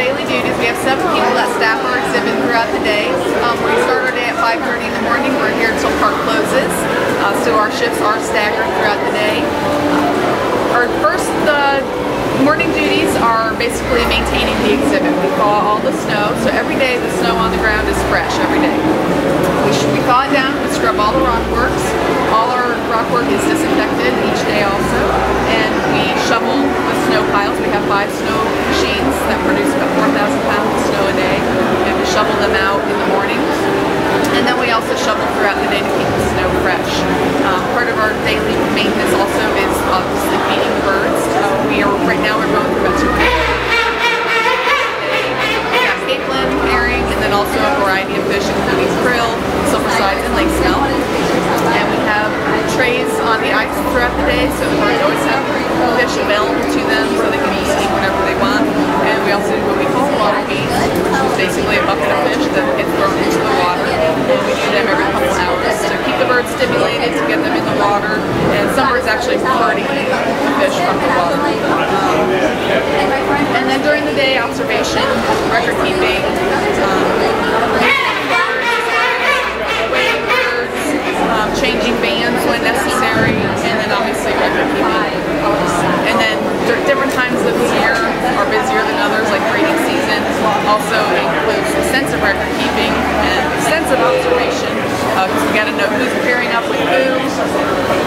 daily duties, we have seven people that staff our exhibit throughout the day. Um, we start our day at 5.30 in the morning. We're here until park closes. Uh, so our shifts are staggered throughout the day. Uh, our first uh, morning duties are basically maintaining the exhibit. We thaw all the snow, so every day the snow on the ground is fresh every day. We, we thaw it down, we scrub all the rock works. All our rock work is disinfected each day also, and we shovel the snow piles. We have five snow machines that produce about 4,000 pounds of snow a day, and we shovel them out in the mornings. And then we also shovel throughout the day to keep the snow fresh. Um, part of our daily maintenance also is obviously feeding the birds. Uh, we are right now we're going through about two We have capelin, herring, and then also a variety of fish, including krill, silver sides, and lake smelt. And we have trays on the ice throughout the day, so the birds always have fish available to them so they can eat whenever they want. And we also do what we call water feeds, which is basically a bucket of fish that gets thrown into the water. And we do them every couple hours to keep the birds stimulated, to get them in the water. And summer is actually the fish from the water. Um, and then during the day, observation, record keeping, um, um, changing bands when necessary, and then obviously record keeping. And then different times of the year are busier than others, like breeding season. Also includes extensive record keeping and extensive observation, because we got to know who's pairing up with who,